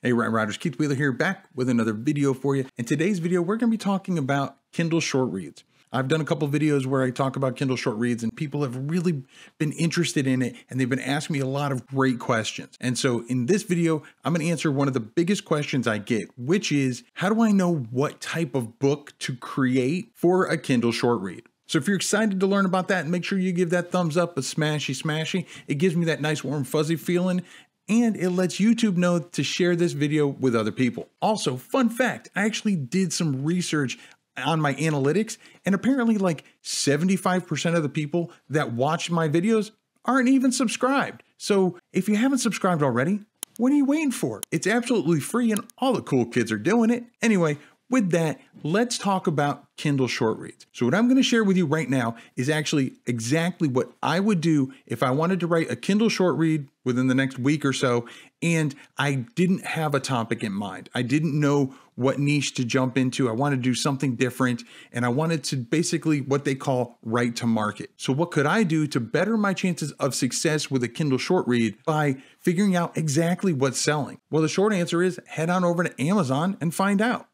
Hey, Ryan Rogers, Keith Wheeler here, back with another video for you. In today's video, we're going to be talking about Kindle short reads. I've done a couple videos where I talk about Kindle short reads, and people have really been interested in it, and they've been asking me a lot of great questions. And so in this video, I'm going to answer one of the biggest questions I get, which is how do I know what type of book to create for a Kindle short read? So if you're excited to learn about that, make sure you give that thumbs up a smashy smashy. It gives me that nice warm fuzzy feeling and it lets YouTube know to share this video with other people. Also, fun fact, I actually did some research on my analytics and apparently like 75% of the people that watch my videos aren't even subscribed. So if you haven't subscribed already, what are you waiting for? It's absolutely free and all the cool kids are doing it. Anyway, with that, let's talk about Kindle short reads. So, what I'm going to share with you right now is actually exactly what I would do if I wanted to write a Kindle short read within the next week or so, and I didn't have a topic in mind. I didn't know what niche to jump into. I wanted to do something different, and I wanted to basically what they call write to market. So, what could I do to better my chances of success with a Kindle short read by figuring out exactly what's selling? Well, the short answer is head on over to Amazon and find out.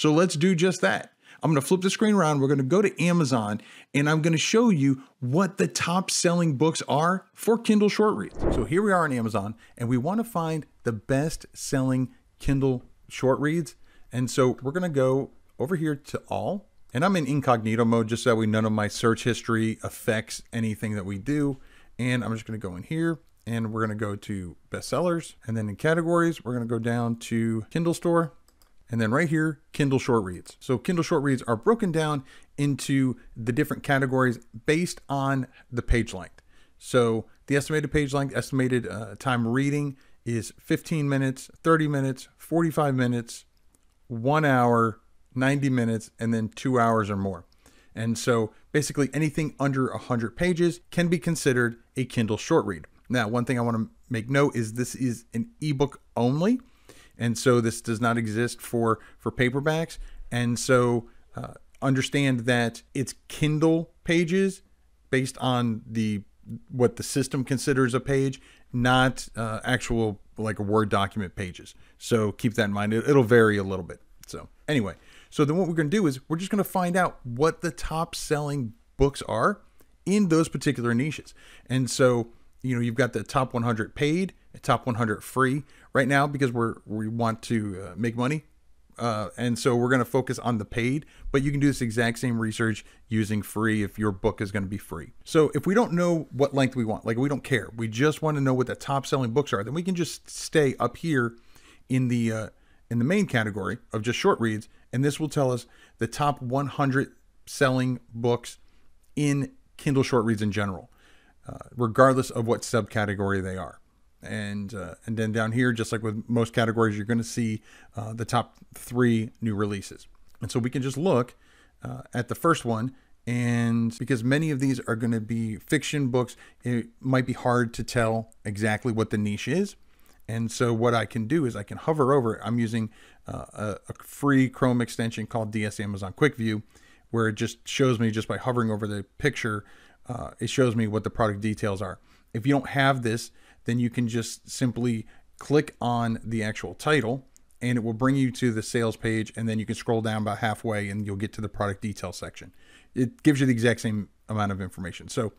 So let's do just that. I'm going to flip the screen around. We're going to go to Amazon and I'm going to show you what the top selling books are for Kindle short reads. So here we are on Amazon and we want to find the best selling Kindle short reads. And so we're going to go over here to all and I'm in incognito mode just so that way none of my search history affects anything that we do. And I'm just going to go in here and we're going to go to bestsellers and then in categories, we're going to go down to Kindle store and then right here, Kindle short reads. So Kindle short reads are broken down into the different categories based on the page length. So the estimated page length, estimated uh, time reading is 15 minutes, 30 minutes, 45 minutes, one hour, 90 minutes, and then two hours or more. And so basically anything under 100 pages can be considered a Kindle short read. Now, one thing I want to make note is this is an ebook only and so this does not exist for for paperbacks. And so uh, understand that it's Kindle pages based on the what the system considers a page, not uh, actual like a Word document pages. So keep that in mind. It, it'll vary a little bit. So anyway, so then what we're going to do is we're just going to find out what the top selling books are in those particular niches. And so you know you've got the top 100 paid, top 100 free right now because we're we want to uh, make money. Uh, and so we're going to focus on the paid, but you can do this exact same research using free if your book is going to be free. So if we don't know what length we want, like we don't care, we just want to know what the top selling books are, then we can just stay up here in the uh, in the main category of just short reads, and this will tell us the top 100 selling books in Kindle short reads in general, uh, regardless of what subcategory they are and uh, and then down here, just like with most categories, you're going to see uh, the top three new releases. And so we can just look uh, at the first one, and because many of these are going to be fiction books, it might be hard to tell exactly what the niche is. And so what I can do is I can hover over. I'm using uh, a, a free Chrome extension called DS Amazon Quick View, where it just shows me just by hovering over the picture, uh, it shows me what the product details are. If you don't have this, then you can just simply click on the actual title and it will bring you to the sales page and then you can scroll down about halfway and you'll get to the product detail section. It gives you the exact same amount of information. So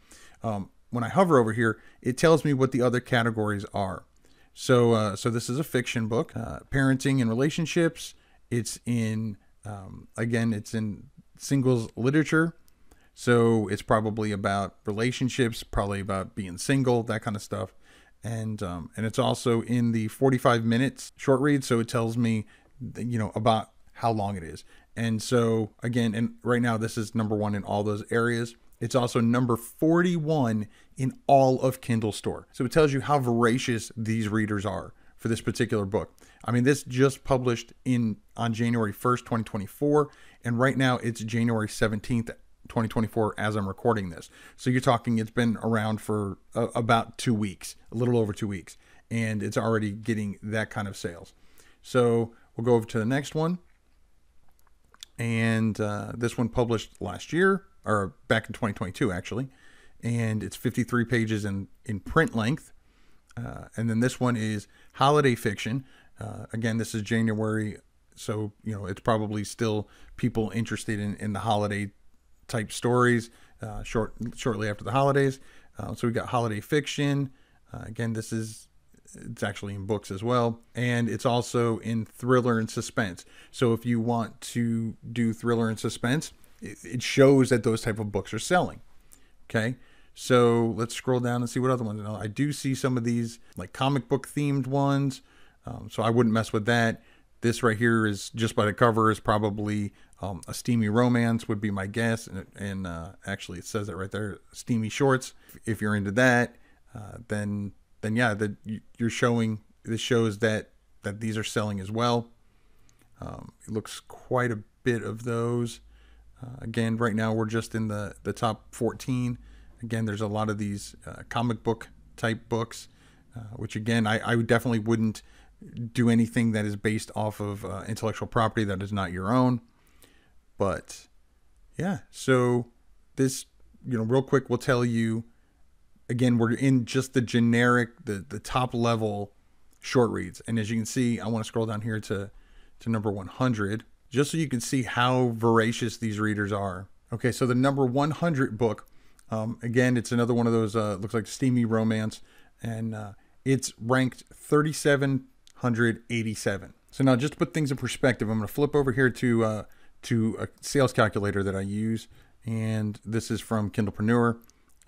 um, when i hover over here it tells me what the other categories are. So uh, so this is a fiction book uh, parenting and relationships. It's in um, again it's in singles literature. So it's probably about relationships probably about being single that kind of stuff and um, and it's also in the 45 minutes short read so it tells me you know about how long it is. And so again and right now this is number one in all those areas. It's also number 41 in all of kindle store. So it tells you how voracious these readers are for this particular book. I mean this just published in on january 1st 2024 and right now it's january 17th 2024 as I'm recording this. So you're talking it's been around for uh, about two weeks, a little over two weeks, and it's already getting that kind of sales. So we'll go over to the next one. And uh, this one published last year, or back in 2022, actually. And it's 53 pages in, in print length. Uh, and then this one is holiday fiction. Uh, again, this is January, so you know it's probably still people interested in, in the holiday type stories. Uh, short shortly after the holidays, uh, so we've got holiday fiction. Uh, again, this is it's actually in books as well, and it's also in thriller and suspense. So if you want to do thriller and suspense, it, it shows that those type of books are selling. Okay. So let's scroll down and see what other ones. Now, I do see some of these like comic book themed ones. Um, so I wouldn't mess with that. This right here is just by the cover is probably um, a steamy romance would be my guess. And, and uh, actually it says it right there, steamy shorts. If you're into that, uh, then then yeah, that you're showing this shows that that these are selling as well. Um, it looks quite a bit of those. Uh, again, right now we're just in the the top 14. Again, there's a lot of these uh, comic book type books, uh, which again, I, I definitely wouldn't do anything that is based off of uh, intellectual property that is not your own. But yeah, so this, you know, real quick, will tell you again, we're in just the generic, the, the top level short reads. And as you can see, I want to scroll down here to, to number 100, just so you can see how voracious these readers are. Okay, so the number 100 book um, again, it's another one of those, uh, looks like steamy romance, and uh, it's ranked 3,787. So now just to put things in perspective, I'm going to flip over here to, uh, to a sales calculator that I use, and this is from Kindlepreneur,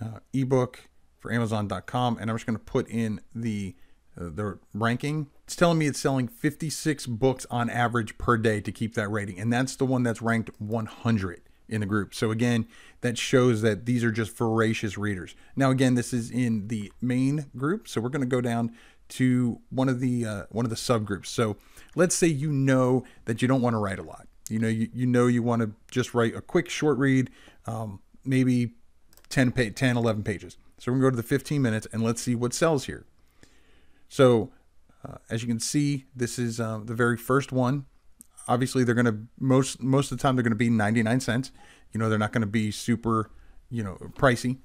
uh, ebook for Amazon.com, and I'm just going to put in the uh, the ranking. It's telling me it's selling 56 books on average per day to keep that rating, and that's the one that's ranked 100 in the group. So again, that shows that these are just voracious readers. Now again, this is in the main group, so we're going to go down to one of the uh, one of the subgroups. So let's say you know that you don't want to write a lot. You know you, you know you want to just write a quick short read, um, maybe 10, 10, 11 pages. So we're going to go to the 15 minutes and let's see what sells here. So uh, as you can see, this is uh, the very first one obviously they're going to most most of the time they're going to be 99 cents you know they're not going to be super you know pricey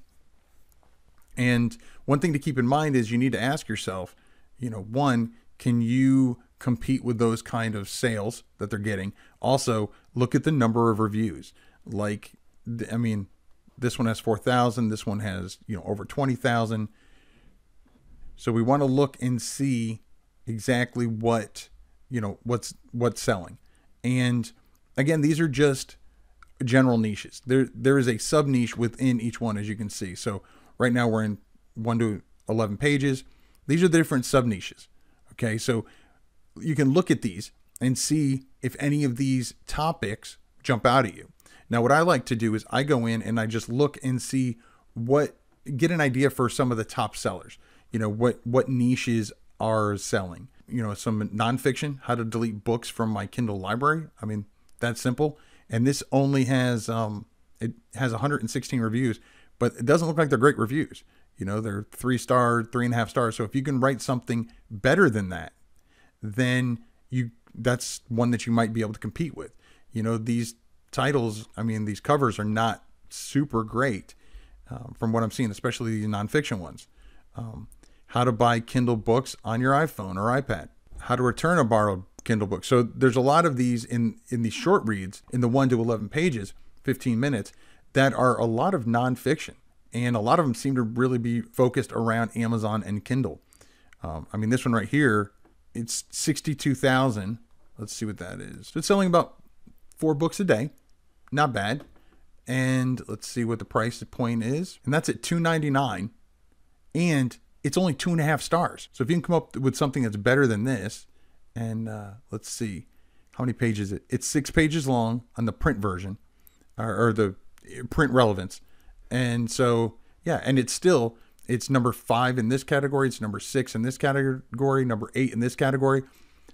and one thing to keep in mind is you need to ask yourself you know one can you compete with those kind of sales that they're getting also look at the number of reviews like i mean this one has 4000 this one has you know over 20000 so we want to look and see exactly what you know what's what's selling and again, these are just general niches. There there is a sub niche within each one, as you can see. So right now we're in one to eleven pages. These are the different sub niches. Okay, so you can look at these and see if any of these topics jump out at you. Now, what I like to do is I go in and I just look and see what get an idea for some of the top sellers. You know what what niches are selling you know, some nonfiction, how to delete books from my Kindle library. I mean, that's simple. And this only has um, it has 116 reviews, but it doesn't look like they're great reviews. You know, they're three star, three and a half stars. So if you can write something better than that, then you that's one that you might be able to compete with. You know, these titles, I mean, these covers are not super great um, from what I'm seeing, especially the nonfiction ones. Um, how to buy Kindle books on your iPhone or iPad, how to return a borrowed Kindle book. So there's a lot of these in in these short reads in the 1 to 11 pages, 15 minutes that are a lot of nonfiction. And a lot of them seem to really be focused around Amazon and Kindle. Um, I mean, this one right here, it's 62,000. Let's see what that is. It's selling about four books a day. Not bad. And let's see what the price point is. And that's at 299 And it's only two and a half stars. So if you can come up with something that's better than this, and uh, let's see, how many pages it? It's six pages long on the print version, or, or the print relevance, and so yeah, and it's still it's number five in this category, it's number six in this category, number eight in this category.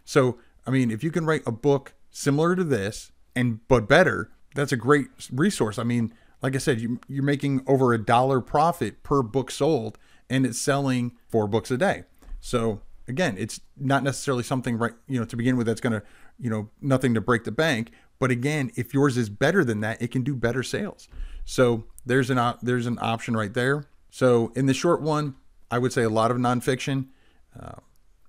So I mean, if you can write a book similar to this and but better, that's a great resource. I mean, like I said, you, you're making over a dollar profit per book sold and it's selling four books a day. So again, it's not necessarily something right, you know, to begin with that's going to, you know, nothing to break the bank. But again, if yours is better than that, it can do better sales. So there's an op- there's an option right there. So in the short one, I would say a lot of nonfiction, uh,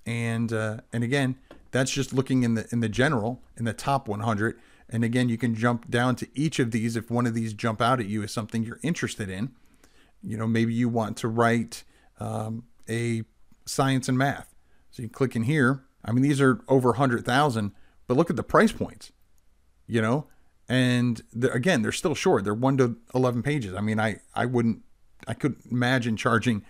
and uh, and again, That's just looking in the in the general in the top 100. And again, you can jump down to each of these if one of these jump out at you as something you're interested in. You know, maybe you want to write um, a science and math. So you click in here. I mean, these are over 100,000, but look at the price points, you know, and again, they're still short. They're one to 11 pages. I mean, I, I wouldn't, I could imagine charging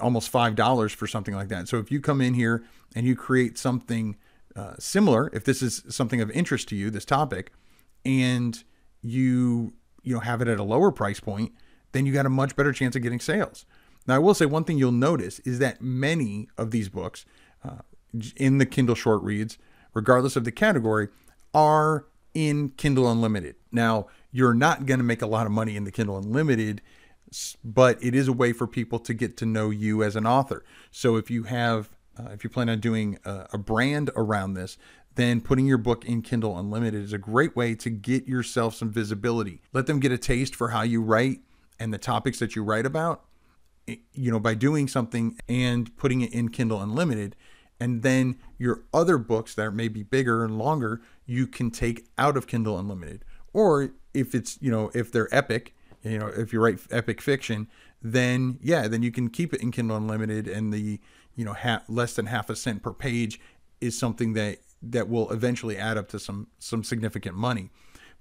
almost $5 for something like that. So if you come in here and you create something uh, similar, if this is something of interest to you, this topic, and you, you know, have it at a lower price point, then you got a much better chance of getting sales. Now, I will say one thing you'll notice is that many of these books uh, in the Kindle short reads, regardless of the category, are in Kindle Unlimited. Now, you're not going to make a lot of money in the Kindle Unlimited, but it is a way for people to get to know you as an author. So if you have, uh, if you plan on doing a, a brand around this, then putting your book in Kindle Unlimited is a great way to get yourself some visibility. Let them get a taste for how you write and the topics that you write about you know, by doing something and putting it in Kindle Unlimited. And then your other books that may be bigger and longer, you can take out of Kindle Unlimited. Or if it's, you know, if they're epic, you know, if you write epic fiction, then yeah, then you can keep it in Kindle Unlimited and the, you know, less than half a cent per page is something that that will eventually add up to some some significant money.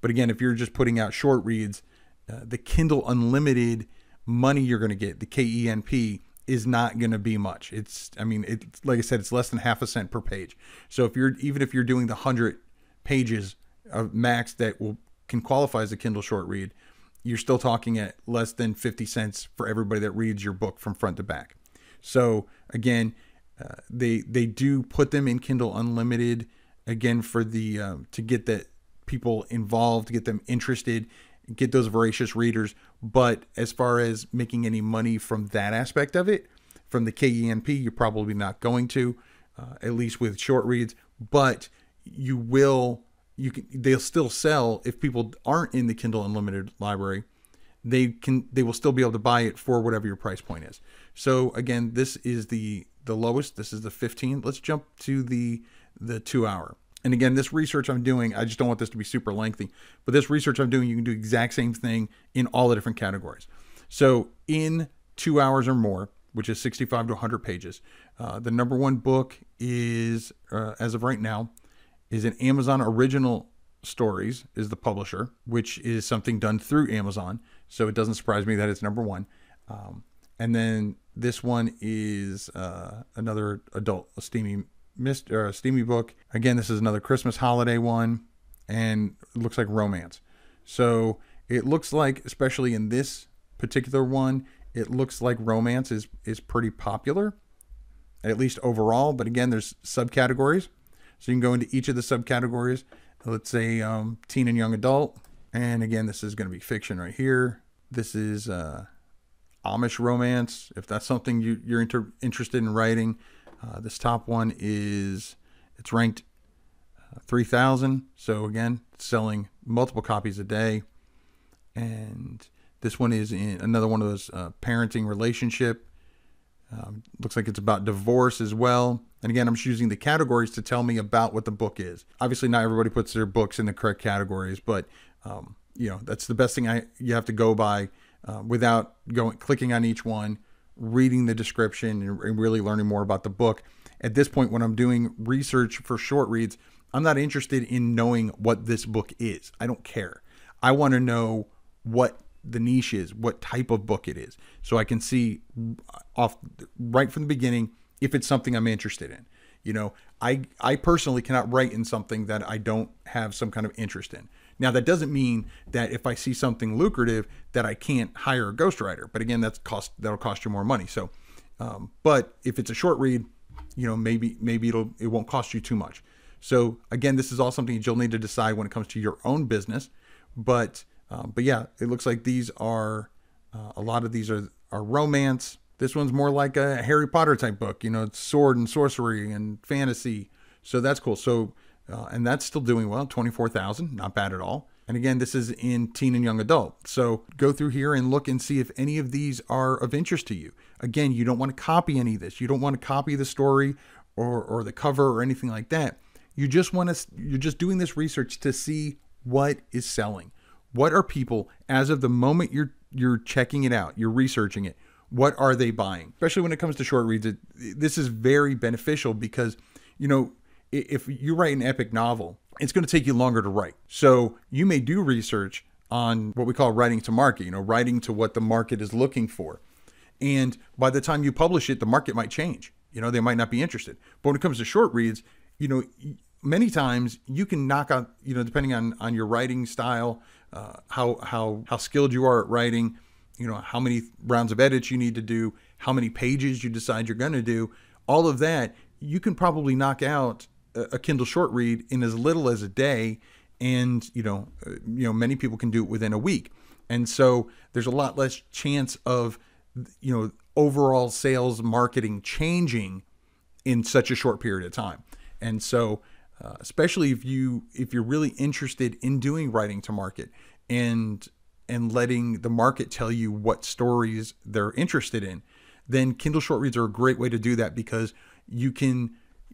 But again, if you're just putting out short reads, uh, the Kindle Unlimited money you're going to get, the KENP, is not going to be much. It's, I mean, it's like I said, it's less than half a cent per page. So if you're, even if you're doing the 100 pages of max that will can qualify as a Kindle short read, you're still talking at less than 50 cents for everybody that reads your book from front to back. So again, uh, they they do put them in Kindle Unlimited again for the uh, to get that people involved, get them interested get those voracious readers. But as far as making any money from that aspect of it, from the KENP, you're probably not going to, uh, at least with short reads. But you will, you can, they'll still sell if people aren't in the Kindle Unlimited library. They can, they will still be able to buy it for whatever your price point is. So again, this is the the lowest. This is the 15. Let's jump to the the two hour. And again, this research I'm doing, I just don't want this to be super lengthy, but this research I'm doing, you can do exact same thing in all the different categories. So in two hours or more, which is 65 to 100 pages, uh, the number one book is, uh, as of right now, is an Amazon original stories is the publisher, which is something done through Amazon. So it doesn't surprise me that it's number one. Um, and then this one is uh, another adult steamy mist or a steamy book. Again, this is another Christmas holiday one, and it looks like romance. So it looks like, especially in this particular one, it looks like romance is is pretty popular, at least overall. But again, there's subcategories, so you can go into each of the subcategories. Let's say um, teen and young adult, and again, this is going to be fiction right here. This is uh, Amish romance, if that's something you, you're inter- interested in writing. Uh, this top one is it's ranked uh, 3000 so again selling multiple copies a day. And this one is in another one of those uh, parenting relationship. Um, looks like it's about divorce as well. And again i'm just using the categories to tell me about what the book is. Obviously not everybody puts their books in the correct categories but um, you know that's the best thing i you have to go by uh, without going clicking on each one reading the description and really learning more about the book. At this point, when I'm doing research for short reads, I'm not interested in knowing what this book is. I don't care. I want to know what the niche is, what type of book it is, so I can see off right from the beginning if it's something I'm interested in. You know, I I personally cannot write in something that I don't have some kind of interest in. Now that doesn't mean that if I see something lucrative that I can't hire a ghostwriter. But again, that's cost that'll cost you more money. So, um, but if it's a short read, you know maybe maybe it'll it won't cost you too much. So again, this is all something that you'll need to decide when it comes to your own business. But um, but yeah, it looks like these are uh, a lot of these are are romance. This one's more like a Harry Potter type book. You know, it's sword and sorcery and fantasy. So that's cool. So uh, and that's still doing well 24,000, not bad at all. And again, this is in teen and young adult. So go through here and look and see if any of these are of interest to you. Again, you don't want to copy any of this. You don't want to copy the story or, or the cover or anything like that. you just want to, you're just doing this research to see what is selling. What are people, as of the moment you're, you're checking it out, you're researching it, what are they buying? Especially when it comes to short reads, it, this is very beneficial because, you know, if you write an epic novel, it's going to take you longer to write. So you may do research on what we call writing to market, you know, writing to what the market is looking for. And by the time you publish it, the market might change. You know, they might not be interested. But when it comes to short reads, you know, many times you can knock out, you know, depending on on your writing style, uh, how how how skilled you are at writing, you know, how many rounds of edits you need to do, how many pages you decide you're going to do, all of that, you can probably knock out a, Kindle short read in as little as a day and you know uh, you know many people can do it within a week. And so there's a lot less chance of you know overall sales marketing changing in such a short period of time. And so uh, especially if you if you're really interested in doing writing to market and and letting the market tell you what stories they're interested in then kindle short reads are a great way to do that because you can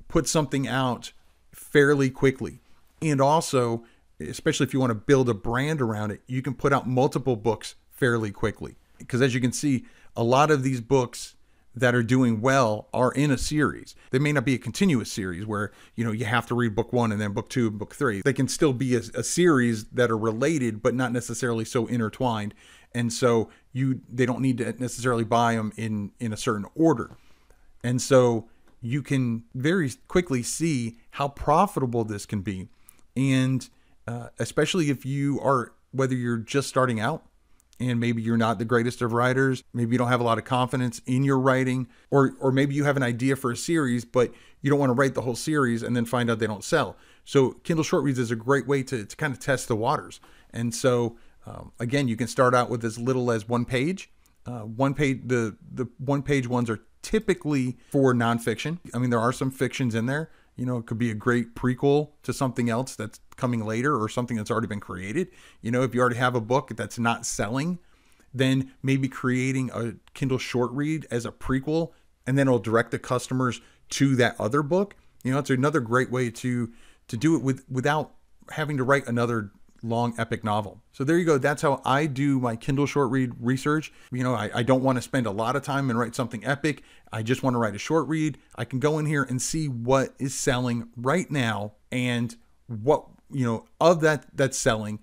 put something out fairly quickly and also especially if you want to build a brand around it, you can put out multiple books fairly quickly. Because as you can see, a lot of these books that are doing well are in a series. They may not be a continuous series where, you know, you have to read book 1 and then book 2 and book 3. They can still be a, a series that are related but not necessarily so intertwined. And so you they don't need to necessarily buy them in in a certain order. And so you can very quickly see how profitable this can be. And uh, especially if you are whether you're just starting out and maybe you're not the greatest of writers, maybe you don't have a lot of confidence in your writing, or or maybe you have an idea for a series, but you don't want to write the whole series and then find out they don't sell. So Kindle Short Reads is a great way to, to kind of test the waters. And so um, again, you can start out with as little as one page. Uh, one page, the the one page ones are typically for nonfiction. I mean, there are some fictions in there, you know, it could be a great prequel to something else that's coming later or something that's already been created. You know, if you already have a book that's not selling, then maybe creating a Kindle short read as a prequel and then it'll direct the customers to that other book. You know, it's another great way to to do it with without having to write another long epic novel. So there you go. That's how I do my Kindle short read research. You know, I, I don't want to spend a lot of time and write something epic. I just want to write a short read. I can go in here and see what is selling right now and what, you know, of that that's selling,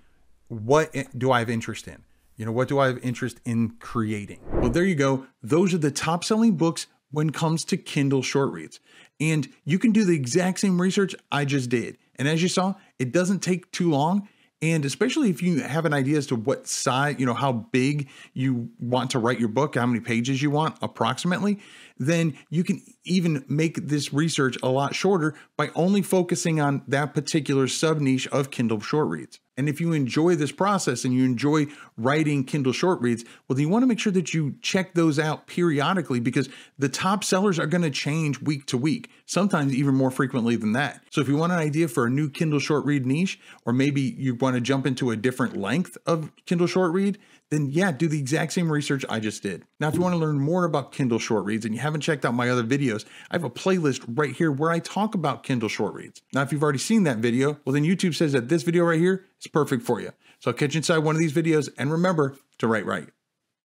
what do I have interest in? You know, what do I have interest in creating? Well, there you go. Those are the top selling books when it comes to Kindle short reads. And you can do the exact same research I just did. And as you saw, it doesn't take too long. And especially if you have an idea as to what size, you know, how big you want to write your book, how many pages you want approximately, then you can even make this research a lot shorter by only focusing on that particular sub niche of Kindle short reads. And if you enjoy this process and you enjoy writing Kindle short reads, well, then you want to make sure that you check those out periodically because the top sellers are going to change week to week, sometimes even more frequently than that. So if you want an idea for a new Kindle short read niche, or maybe you want to jump into a different length of Kindle short read, then yeah, do the exact same research I just did. Now, if you want to learn more about Kindle short reads and you haven't checked out my other videos, I have a playlist right here where I talk about Kindle short reads. Now, if you've already seen that video, well, then YouTube says that this video right here is perfect for you. So I'll catch you inside one of these videos and remember to write right.